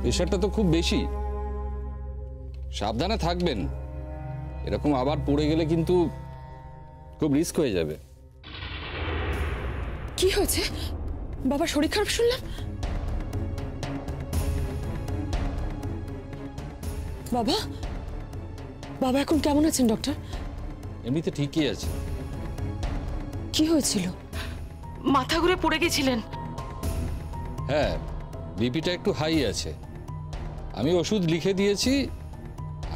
প্রেশারটা তো খুব বেশি। সাবধানে থাকবেন। এরকম আবার পড়ে গেলে কিন্তু খুব রিস্ক হয়ে যাবে। কি হয়েছে? বাবা শরীর খারাপ শুনলাম। বাবা? বাবা এখন কেমন আছেন ডক্টর? এমনিতে ঠিকই আছে। কি হয়েছিল? মাথা ঘুরে পড়ে গেছিলেন। হ্যাঁ বিপিটা একটু হাই আছে। আমি ওষুধ লিখে দিয়েছি।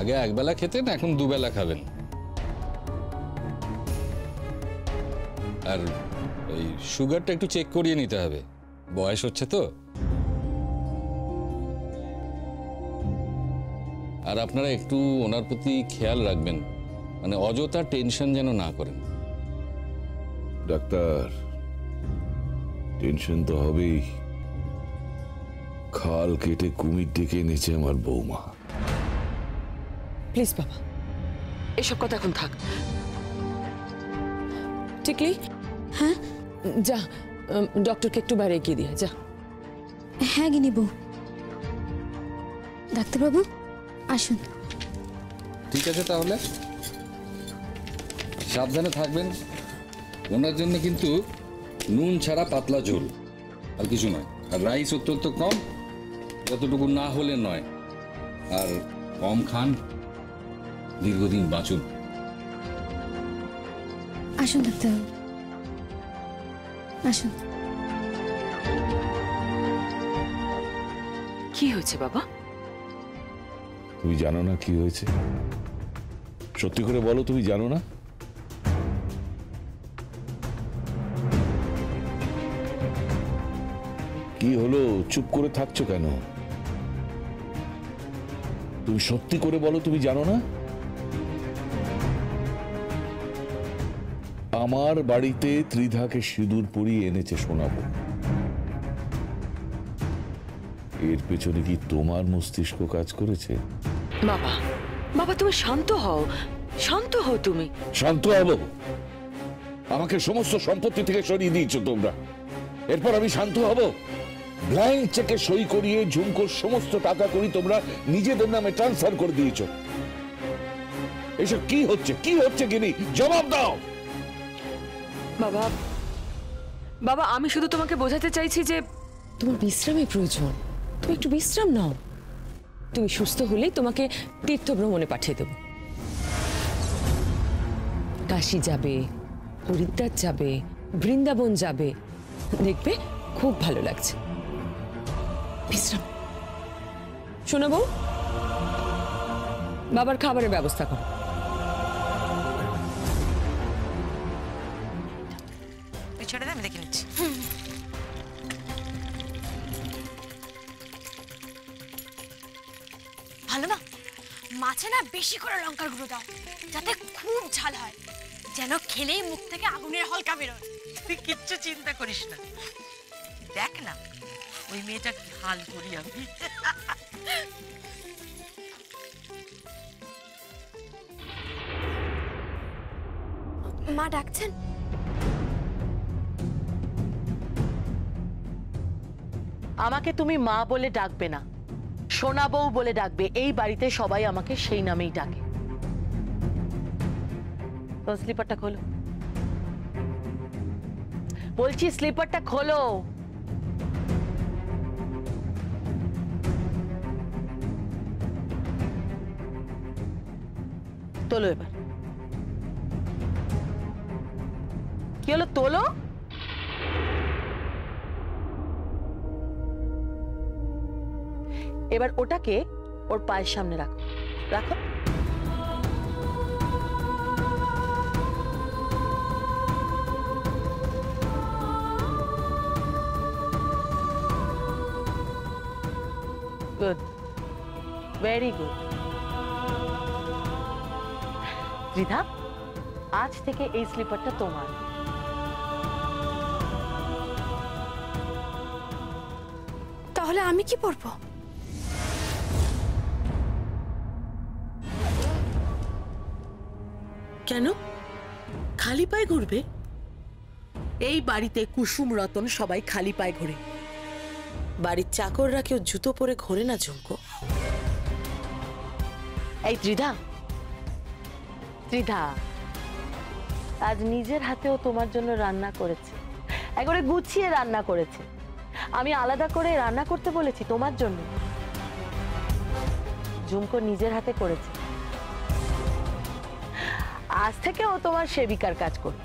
আগে একবেলা খেতেন, এখন দুবেলা খাবেন। আর এই সুগারটা একটু চেক করিয়ে নিতে হবে। বয়স হচ্ছে তো। আর আপনারা একটু ওনার প্রতি খেয়াল রাখবেন। মানে অযথা টেনশন যেন না করেন। ডাক্তার, টেনশন তো হবেই। খাল কেটে কুমির ডেকে এনেছে আমার বৌমা। প্লিজ বাবা। এসব কথা এখন থাক। টিকলি? হ্যাঁ? যা ডক্টরকে একটু বাইরে এগিয়ে দিয়ে যা। হ্যাঁ গিনি গিনিব ডাক্তারবাবু আসুন। ঠিক আছে তাহলে? সাবধানে থাকবেন। ওনার জন্য কিন্তু নুন ছাড়া পাতলা ঝোল। আর কিছু নয়। আর রাইস অত্যন্ত কম। যতটুকু না হলে নয়। আর কম খান দীর্ঘদিন বাঁচুন। আসুন ডাক্তারবাবু। আসুন। কি হয়েছে বাবা? তুমি জানো না কি হয়েছে? সত্যি করে বলো তুমি জানো না? কি হলো? চুপ করে থাকছো কেন? তুমি সত্যি করে বলো তুমি জানো না? আমার বাড়িতে ত্রিধাকে সিঁদুর পরিয়ে এনেছে শোনাবো এর পেছনে কি তোমার মস্তিষ্ক কাজ করেছে? বাবা বাবা তুমি শান্ত হও। শান্ত হও তুমি। শান্ত হব আমাকে সমস্ত সম্পত্তি থেকে সরিয়ে দিয়েছ তোমরা। এরপর আমি শান্ত হব। ব্ল্যাঙ্ক চেকে সই করিয়ে ঝুমকোর সমস্ত টাকা করি তোমরা নিজেদের নামে ট্রান্সফার করে দিয়েছ। এসব কি হচ্ছে? কি হচ্ছে কিনি জবাব দাও! বাবা বাবা আমি শুধু তোমাকে বোঝাতে চাইছি যে তোমার বিশ্রামের প্রয়োজন। তুমি একটু বিশ্রাম নাও। তুমি সুস্থ হলেই তোমাকে তীর্থ ভ্রমণে পাঠিয়ে দেবো। কাশি যাবে হরিদ্বার যাবে বৃন্দাবন যাবে। দেখবে খুব ভালো লাগছে। বিশ্রাম। শোনাবো বাবার খাবারের ব্যবস্থা করো। ছেড়ে দে আমি দেখে নিচ্ছি। ভালো না? মাছে না বেশি করে লঙ্কার গুঁড়ো দাও যাতে খুব ঝাল হয় যেন খেলেই মুখ থেকে আগুনের হলকা বেরোয়। তুই কিচ্ছু চিন্তা করিস না। দেখ না ওই মেয়েটা কি হাল করি আমি? মা ডাকছেন? আমাকে তুমি মা বলে ডাকবে না সোনা বউ বলে ডাকবে এই বাড়িতে সবাই আমাকে সেই নামেই ডাকে। স্লিপারটা খোলো। বলছি স্লিপারটা খোলো। তোলো এবার। কি হলো, তোলো? এবার ওটাকে ওর পায়ের সামনে রাখো। রাখো। গুড ভেরি গুড ত্রিধা আজ থেকে এই স্লিপারটা তোমার। তাহলে আমি কি পরবো? কেন? খালি পায়ে ঘুরবে? এই বাড়িতে কুসুম রতন সবাই খালি পায়ে ঘোরে। বাড়ির চাকররা কেউ জুতো পরে ঘোরে না ঝুমকো? এই ত্রিধা ত্রিধা আজ নিজের হাতেও তোমার জন্য রান্না করেছে। একবারে গুছিয়ে রান্না করেছে। আমি আলাদা করে রান্না করতে বলেছি তোমার জন্য। ঝুমকো নিজের হাতে করেছে। আজ থেকে ও তোমার সেবিকার কাজ করবে।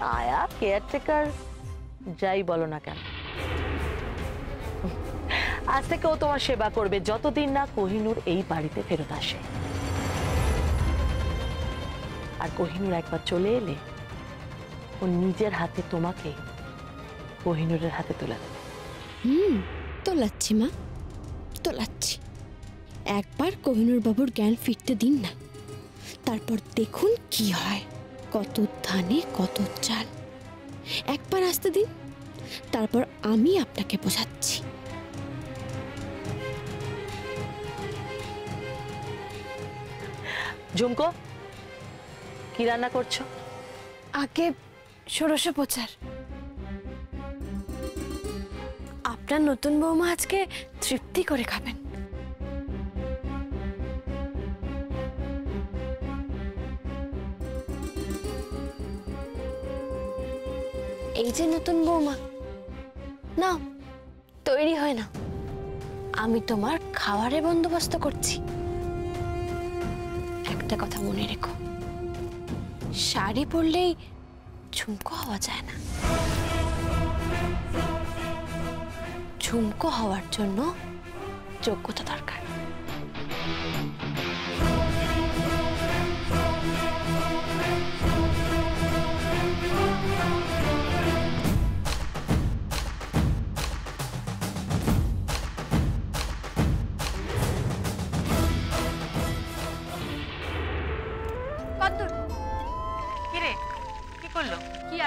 আয়া, কেয়ারটেকার, যাই বলো না কেন। আজ থেকে ও তোমার সেবা করবে যতদিন না কোহিনুর এই বাড়িতে ফেরত আসে। আর কোহিনুর একবার চলে এলে ও নিজের হাতে তোমাকে কোহিনুরের হাতে তুলে দেবে। হুম তোলাচ্ছি মা তোলাচ্ছি। একবার কোহিনুর বাবুর জ্ঞান ফিরতে দিন না। তারপর দেখুন কি হয় কত ধানে কত চাল। একবার আসতে দিন তারপর আমি আপনাকে বোঝাচ্ছি। ঝুমকো কি রান্না করছ? আগে ষোড়শ প্রচার আপনার নতুন বৌমা আজকে তৃপ্তি করে খাবেন। এই যে নতুন বৌমা। না, তৈরি হয় না। আমি তোমার খাবারের বন্দোবস্ত করছি। একটা কথা মনে রেখো। শাড়ি পরলেই ঝুমকো হওয়া যায় না। ঝুমকো হওয়ার জন্য যোগ্যতা দরকার।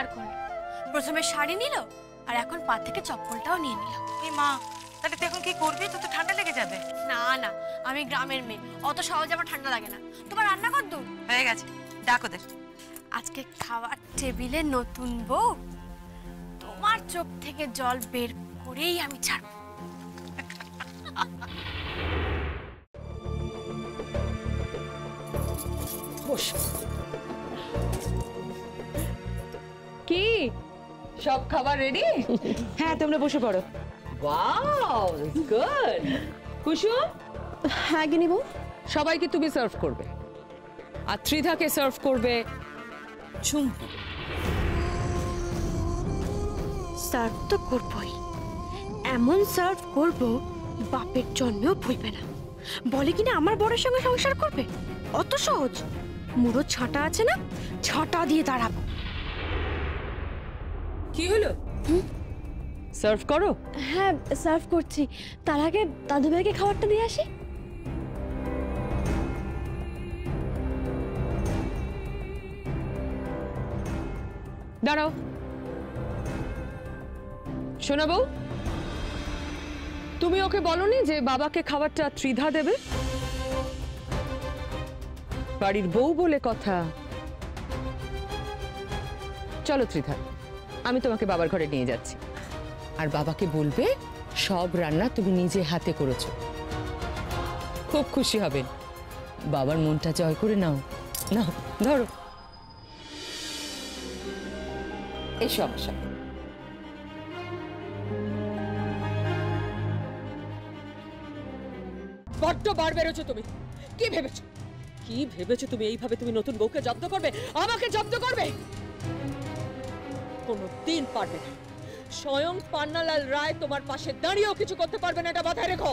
আর করবে প্রথমে শাড়ি নিল আর এখন পা থেকে চপ্পলটাও নিয়ে নিল। এই মা তাহলে তুই এখন কি করবি? তোর তো ঠান্ডা লেগে যাবে। না না আমি গ্রামের মেয়ে। অত সহজে আমার ঠান্ডা লাগে না। তোমার রান্না কর দূর? হয়ে গেছে। ডাক ওদের। আজকে খাওয়ার টেবিলে নতুন বউ। তোমার চোখ থেকে জল বের করেই আমি ছাড়ব। কি সব খাবার রেডি হ্যাঁ তোমরা বসে পড়ো। ওয়াও গুড কুসুম হ্যাঁ গিনি বউ সবাইকে তুমি সার্ভ করবে। আর ত্রিধাকে সার্ভ করবে ঝুমকো সার্ভ তো করবই। এমন সার্ভ করব বাপের জন্মেও ভুলবে না। বলে কিনা আমার বড়ের সঙ্গে সংসার করবে? অত সহজ। মুড়ো ছাটা আছে না? ছাটা দিয়ে দাঁড়াবো। কি হলো? সার্ভ করো। হ্যাঁ সার্ভ করছি। তার আগে দাদু ভাইকে খাবারটা দিয়ে আসি? দাঁড়াও। শোনা বউ তুমি ওকে বলনি যে বাবাকে খাবারটা ত্রিধা দেবে? বাড়ির বউ বলে কথা। চলো ত্রিধা। আমি তোমাকে বাবার ঘরে নিয়ে যাচ্ছি। আর বাবাকে বলবে, সব রান্না তুমি নিজে হাতে করেছ। খুব খুশি হবেন বাবার মনটা জয় করে নাও। নাও, ধরো। এসো আমার সাথে। বড্ড বার বেরোছো তুমি। কি ভেবেছো? কি ভেবেছো তুমি? এইভাবে তুমি নতুন বউকে জব্দ করবে? আমাকে জব্দ করবে? কোনো দিন পারবে না। স্বয়ং পান্নালাল রায় তোমার পাশে দাঁড়িয়েও কিছু করতে পারবে না, এটা মাথায় রেখো।